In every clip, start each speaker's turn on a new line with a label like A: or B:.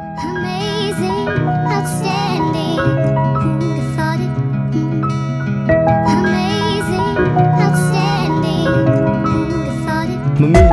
A: Amazing,
B: My mood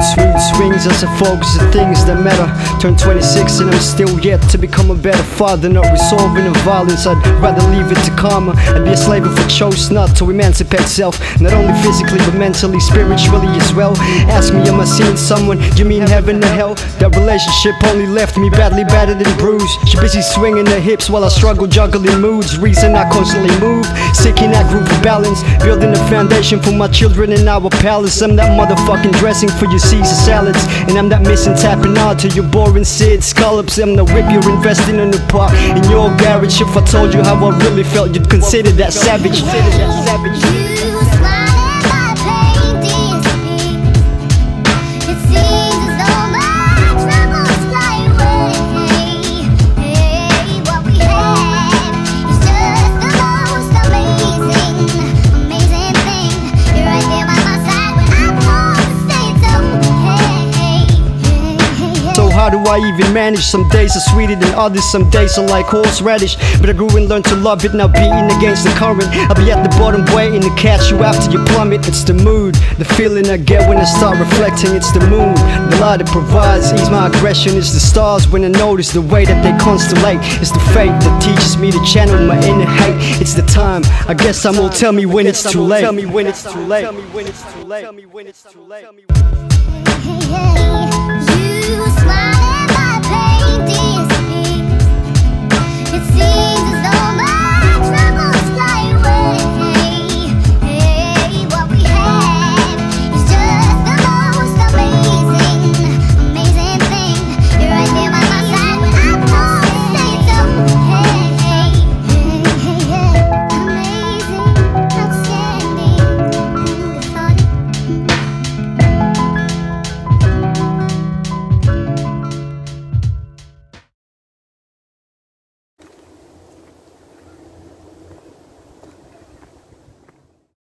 B: swings, as I focus on things that matter. Turn 26 and I'm still yet to become a better father. Not resolving the violence, I'd rather leave it to karma. I'd be a slave if I chose not to emancipate self. Not only physically but mentally, spiritually as well. Ask me, am I seeing someone? You mean heaven or hell? That relationship only left me badly battered and bruised. She busy swinging her hips while I struggle juggling moods. Reason I constantly move, seeking that group of balance. Building a foundation for my children in our palace. I'm that motherfucking dressing for your Caesar salads. And I'm that missing tapping on to your boring Sid scallops. I'm the whip you're investing in the pot in your garage. If I told you how I really felt, you'd consider that savage. How do I even manage? Some days are sweeter than others, some days are like horseradish. But I grew and learned to love it, now beating against the current. I'll be at the bottom waiting to catch you after you plummet. It's the mood, the feeling I get when I start reflecting. It's the moon, the light it provides. Ease my aggression, it's the stars when I notice the way that they constellate. It's the fate that teaches me to channel my inner hate. It's the time, I guess I'm old. Tell me when it's too late. Tell me when it's too late. Tell me when it's too late. Tell me when it's too late.